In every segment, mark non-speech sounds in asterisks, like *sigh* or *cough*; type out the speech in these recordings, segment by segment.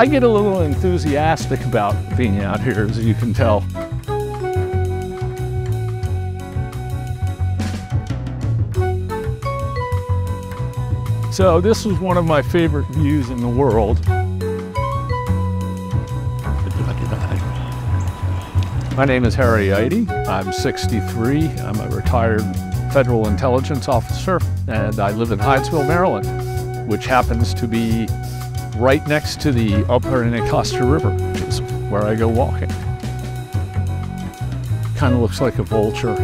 I get a little enthusiastic about being out here, as you can tell. So this was one of my favorite views in the world. My name is Harry Yeide. I'm 63. I'm a retired federal intelligence officer, and I live in Hyattsville, Maryland, which happens to be right next to the upper Anacostia River, which is where I go walking. Kind of looks like a vulture.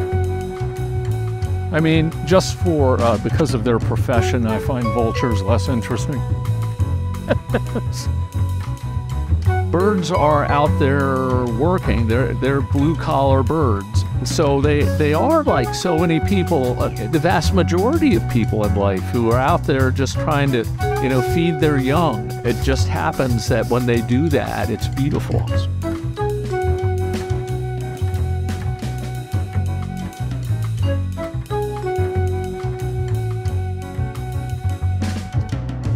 I mean, just for, uh, because of their profession, I find vultures less interesting. *laughs* birds are out there working. They're, they're blue collar birds. So they, they are like so many people, uh, the vast majority of people in life who are out there just trying to, you know, feed their young. It just happens that when they do that, it's beautiful.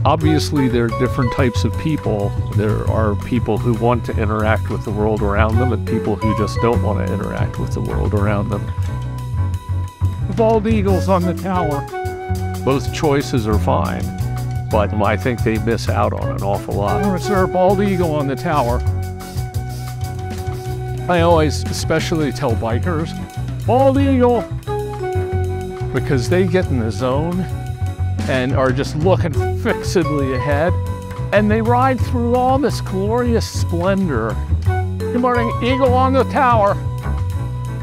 Obviously, there are different types of people. There are people who want to interact with the world around them and people who just don't want to interact with the world around them. Bald eagles on the tower. Both choices are fine, but I think they miss out on an awful lot. Or there a bald eagle on the tower? I always especially tell bikers, bald eagle, because they get in the zone and are just looking fixedly ahead. And they ride through all this glorious splendor. Good morning, Eagle on the tower.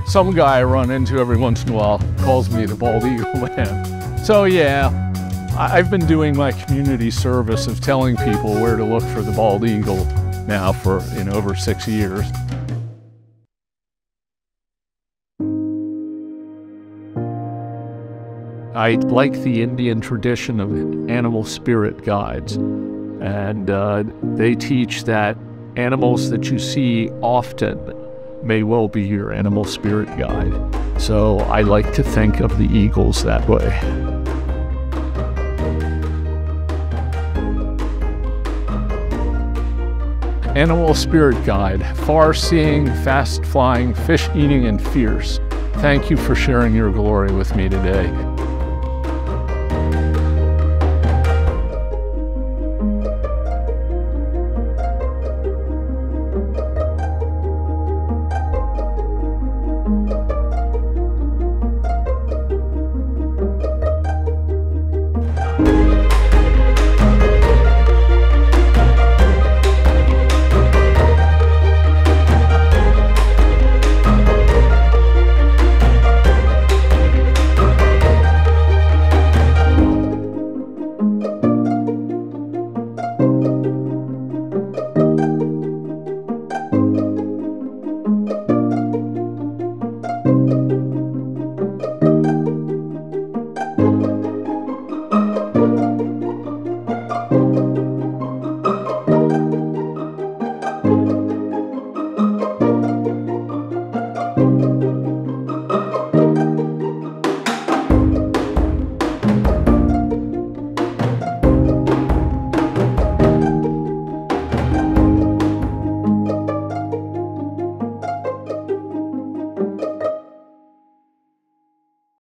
Some guy I run into every once in a while calls me the bald eagle man. So yeah, I've been doing my community service of telling people where to look for the bald eagle now for in over six years. I like the Indian tradition of animal spirit guides. And uh, they teach that animals that you see often may well be your animal spirit guide. So I like to think of the eagles that way. Animal Spirit Guide, far seeing, fast flying, fish eating, and fierce. Thank you for sharing your glory with me today.